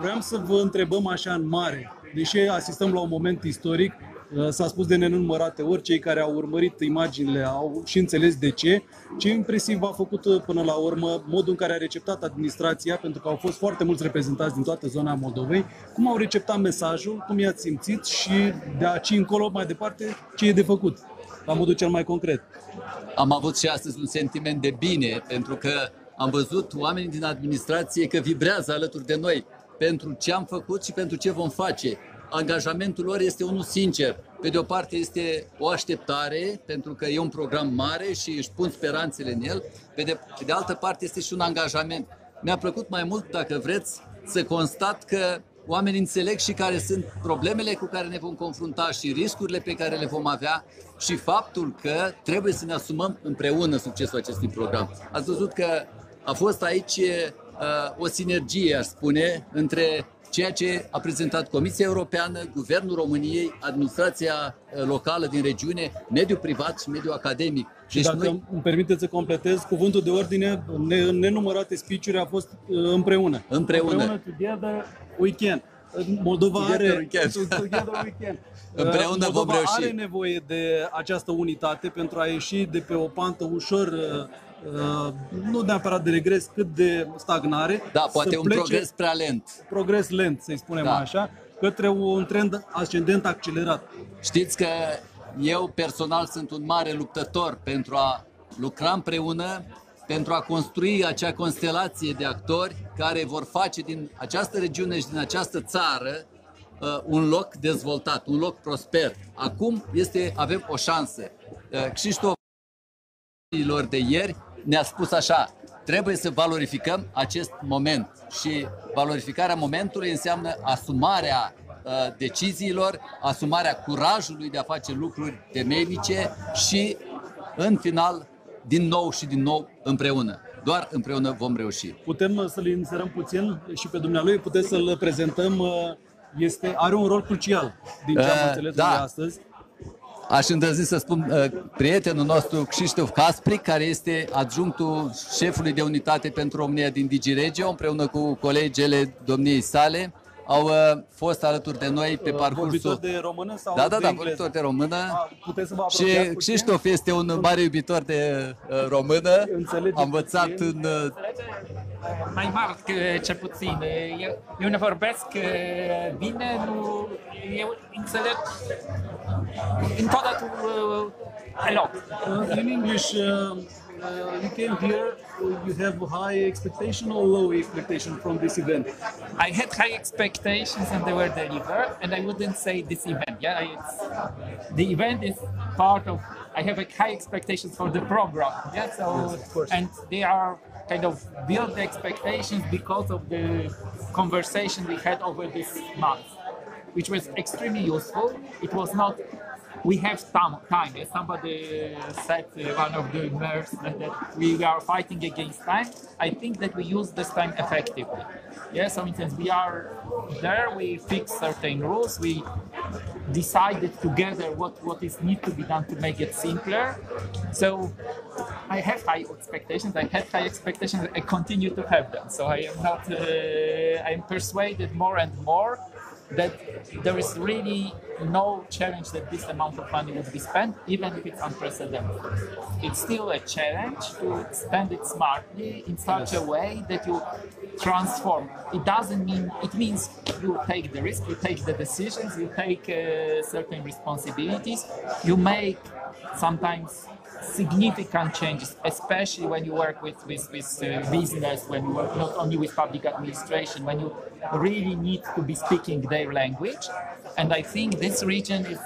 vreau să vă întrebăm așa în mare, deși asistăm la un moment istoric, uh, S-a spus de nenumărate ori, cei care au urmărit imaginile au și înțeles de ce. Ce impresiv a făcut uh, până la urmă modul în care a receptat administrația, pentru că au fost foarte mulți reprezentanți din toată zona Moldovei, cum au receptat mesajul, cum i-ați simțit? Și de aici încolo, mai departe, ce e de făcut, la modul cel mai concret. Am avut și astăzi un sentiment de bine, pentru că am văzut oamenii din administrație că vibrează alături de noi pentru ce am făcut și pentru ce vom face. Angajamentul lor este unul sincer. Pe de o parte este o așteptare, pentru că e un program mare și își pun speranțele în el. Pe de, pe de altă parte este și un angajament. Mi-a plăcut mai mult, dacă vreți, să constat că oamenii înțeleg și care sunt problemele cu care ne vom confrunta și riscurile pe care le vom avea și faptul că trebuie să ne asumăm împreună succesul acestui program. Ați văzut că a fost aici uh, o sinergie, aș spune, între ceea ce a prezentat Comisia Europeană, Guvernul României, administrația uh, locală din regiune, mediul privat și mediul academic. Și deci dacă noi... îmi permiteți să completez, cuvântul de ordine în nenumărate speech a fost uh, împreună. Împreună. Împreună, together, we can. Moldova Together are, we can. together we can. Împreună Uh, vom Moldova reuși. are nevoie de această unitate pentru a ieși de pe o pantă ușor, uh, uh, nu neapărat de regres, cât de stagnare. Da, să poate un plece- progres prea lent. progres lent, să-i spunem Da. așa, către un trend ascendent accelerat. Știți că eu personal sunt un mare luptător pentru a lucra împreună, pentru a construi acea constelație de actori care vor face din această regiune și din această țară uh, un loc dezvoltat, un loc prosper. Acum este, avem o șansă. Uh, Cristof lor de ieri ne-a spus așa, trebuie să valorificăm acest moment și valorificarea momentului înseamnă asumarea uh, deciziilor, asumarea curajului de a face lucruri temeinice și, în final, din nou și din nou împreună. Doar împreună vom reuși. Putem uh, să-l inserăm puțin și pe dumnealui, puteți să-l prezentăm, uh, este, are un rol crucial din ce am Uh, înțeles da. noi astăzi. Aș îndrăzni să spun uh, prietenul nostru Cristof Caspric, care este adjunctul șefului de unitate pentru România din DigiRegio, împreună cu colegele domniei sale, au uh, fost alături de noi pe Uh, parcursul... Vorbitor de română sau Da, da, de da, engleză? vorbitor de română. Ah, Puteți să vă apropiați Și puțin? Cristof este un mare iubitor de uh, română. Înțelege Am învățat puțin. în uh, mai mari că cel puțin. Eu, eu ne vorbesc eh, bine, nu, eu înțeleg întotdeauna uh, a lot. Uh, in English, uh, uh, you came here, you have high expectation or low expectation from this event? I had high expectations and they were delivered, and I wouldn't say this event. Yeah, it's, the event is part of. I have a high expectations for the program. Yeah, so course. and they are kind of built the expectations because of the conversation we had over this month, which was extremely useful. It was not. We have some time. Somebody said, one of the mayors, that, we are fighting against time. I think that we use this time effectively. Yeah, so in sense we are there, we fix certain rules, we decided together what, what is need to be done to make it simpler. So I have high expectations. I had high expectations. I continue to have them. So I am not. Uh, I am persuaded more and more that there is really no challenge that this amount of money would be spent, even if it's unprecedented. It's still a challenge to spend it smartly in such a way that you transform. It doesn't mean it means you take the risk, you take the decisions, you take uh, certain responsibilities, you make sometimes significant changes, especially when you work with, with, with uh, business, when you work not only with public administration, when you really need to be speaking their language. And I think this region is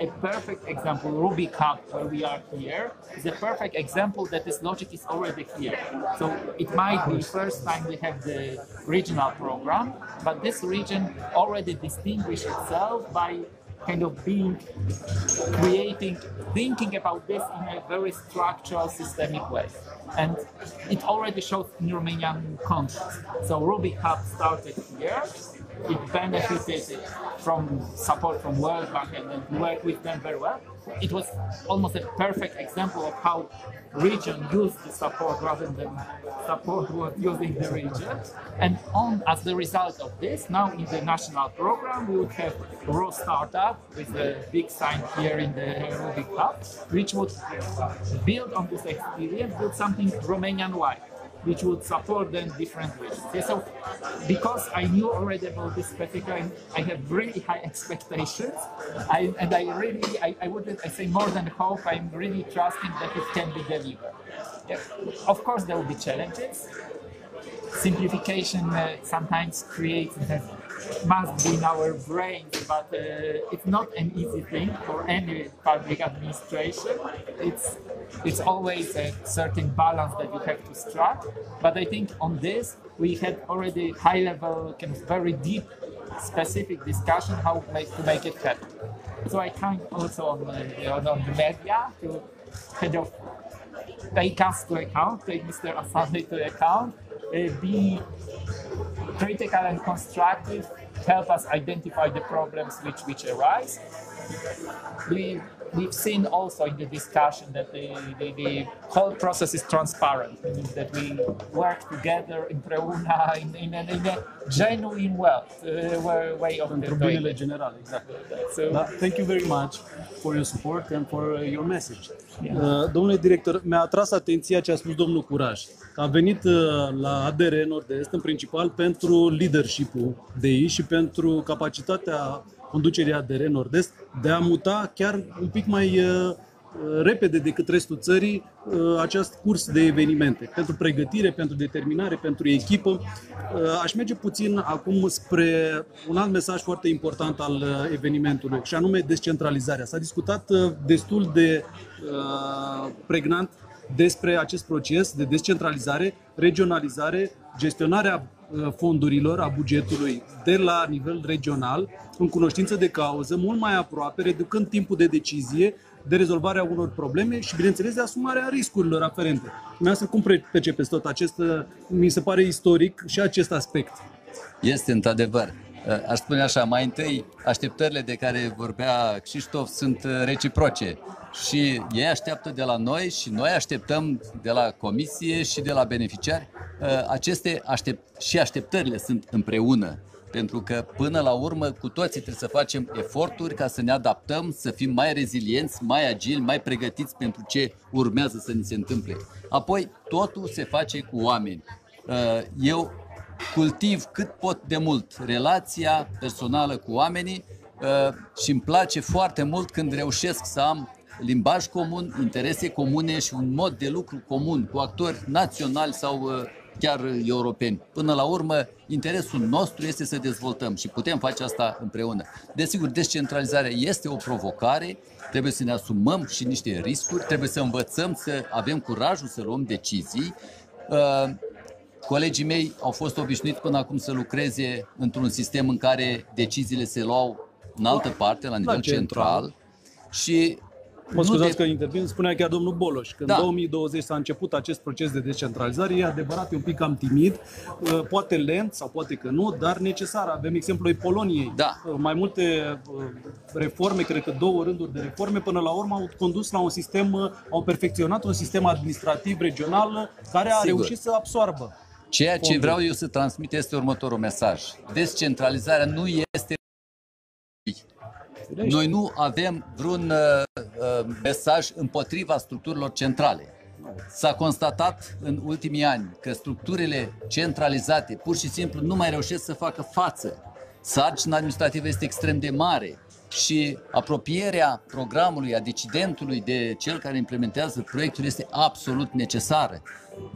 a perfect example. Ruby Cup, where we are here, is a perfect example that this logic is already here. So it might be first time we have the regional program, but this region already distinguished itself by kind of being creating, thinking about this in a very structural, systemic way. And it already shows in Romanian context. So Ruby Hub started here. It benefited from support from World Bank and then we work with them very well. It was almost a perfect example of how region used the support rather than support was using the region. And on as the result of this, now in the national program, we would have raw startup with a big sign here in the Rubik Hub, which would build on this experience, build something Romanian-wide which would support them different regions. So because I knew already about this specific, I have really high expectations, I, and I really, I, I wouldn't, I say more than hope, I'm really trusting that it can be delivered. Yeah. Of course, there will be challenges. Simplification uh, sometimes creates must be in our brains, but uh, it's not an easy thing for any public administration. It's it's always a certain balance that you have to strike. But I think on this we had already high level, kind of very deep, specific discussion how make, to make it happen. So I count also on, uh, on, the media to kind of take us to account, take Mr. Asante to account, Uh, be critical and constructive, help us identify the problems which, which arise. We, we've seen also in the discussion that the, the, the whole process is transparent, meaning that we work together in Preuna in, in, a, in a genuine well, uh, way of Pentru doing binele it. general, exact. So, Da, thank you very much for your support and for uh, your message. Yeah. Uh, Domnule director, mi-a atras atenția ce a spus domnul Curaj. Că a venit uh, la ADR Nord-Est în principal pentru leadership-ul DI și pentru capacitatea conducerii ADR Nord-Est de a muta chiar un pic mai uh, uh, repede decât restul țării uh, acest curs de evenimente. Pentru pregătire, pentru determinare, pentru echipă. Uh, Aș merge puțin acum spre un alt mesaj foarte important al uh, evenimentului, și anume descentralizarea. S-a discutat uh, destul de uh, pregnant despre acest proces de descentralizare, regionalizare, gestionarea uh, fondurilor, a bugetului de la nivel regional, în cunoștință de cauză, mult mai aproape, reducând timpul de decizie, de rezolvarea unor probleme și, bineînțeles, de asumarea riscurilor aferente. Dumneavoastră, cum pre- percepeți tot acest, uh, mi se pare istoric și acest aspect? Este într-adevăr. Aș spune așa, mai întâi, așteptările de care vorbea Cristof sunt uh, reciproce și ei așteaptă de la noi și noi așteptăm de la comisie și de la beneficiari. Uh, Aceste aștept- și așteptările sunt împreună, pentru că până la urmă cu toții trebuie să facem eforturi ca să ne adaptăm, să fim mai rezilienți, mai agili, mai pregătiți pentru ce urmează să ni se întâmple. Apoi, totul se face cu oameni. Uh, Eu cultiv cât pot de mult relația personală cu oamenii uh, și îmi place foarte mult când reușesc să am limbaj comun, interese comune și un mod de lucru comun cu actori naționali sau uh, chiar uh, europeni. Până la urmă, interesul nostru este să dezvoltăm și putem face asta împreună. Desigur, descentralizarea este o provocare, trebuie să ne asumăm și niște riscuri, trebuie să învățăm să avem curajul să luăm decizii. Uh, Colegii mei au fost obișnuiți până acum să lucreze într-un sistem în care deciziile se luau în altă parte, la nivel central. central. Și Mă nu scuzați de- că intervin, spunea chiar domnul Boloș, că în Da. 2020 s-a început acest proces de descentralizare, e adevărat, e un pic cam timid, uh, poate lent sau poate că nu, dar necesar. Avem exemplul Poloniei. Da. Uh, Mai multe uh, reforme, cred că două rânduri de reforme, până la urmă au condus la un sistem, uh, au perfecționat un sistem administrativ regional uh, care a Sigur. reușit să absoarbă. Ceea ce fonduri. vreau eu să transmit este următorul mesaj. Descentralizarea nu este Noi nu avem vreun uh, uh, mesaj împotriva structurilor centrale. S-a constatat în ultimii ani că structurile centralizate pur și simplu nu mai reușesc să facă față. Sarcina administrativă este extrem de mare și apropierea programului, a decidentului de cel care implementează proiectul este absolut necesară.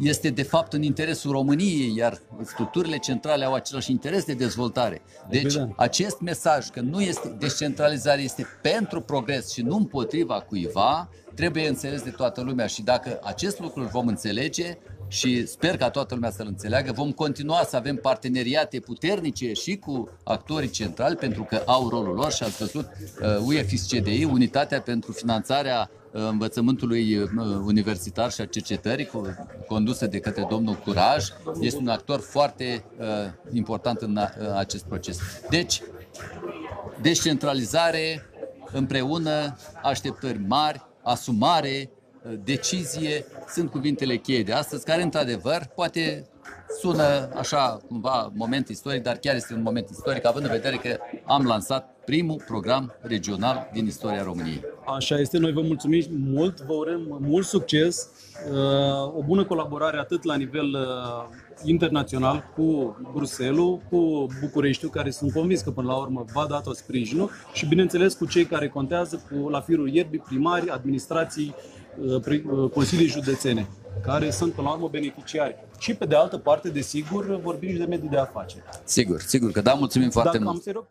Este de fapt în interesul României, iar structurile centrale au același interes de dezvoltare. Deci Evident. acest mesaj că nu este descentralizare, este pentru progres și nu împotriva cuiva, trebuie înțeles de toată lumea și dacă acest lucru îl vom înțelege și sper ca toată lumea să-l înțeleagă, vom continua să avem parteneriate puternice și cu actorii centrali pentru că au rolul lor și ați văzut uh, UEFIS CDI, Unitatea pentru Finanțarea uh, Învățământului uh, Universitar și a Cercetării, cu- condusă de către domnul Curaj, este un actor foarte uh, important în uh, acest proces. Deci, descentralizare, împreună, așteptări mari, asumare, decizie, sunt cuvintele cheie de astăzi, care într-adevăr poate sună așa cumva moment istoric, dar chiar este un moment istoric, având în vedere că am lansat primul program regional din istoria României. Așa este, noi vă mulțumim mult, vă urăm mult succes, uh, o bună colaborare atât la nivel uh, internațional cu Bruselul, cu Bucureștiul, care sunt convins că până la urmă va da tot sprijinul și bineînțeles cu cei care contează, cu la firul ierbii, primari, administrații, uh, consilii județene care sunt până la urmă beneficiari. Și pe de altă parte, desigur, vorbim și de mediul de afaceri. Sigur, sigur că da, mulțumim foarte Dacă mult.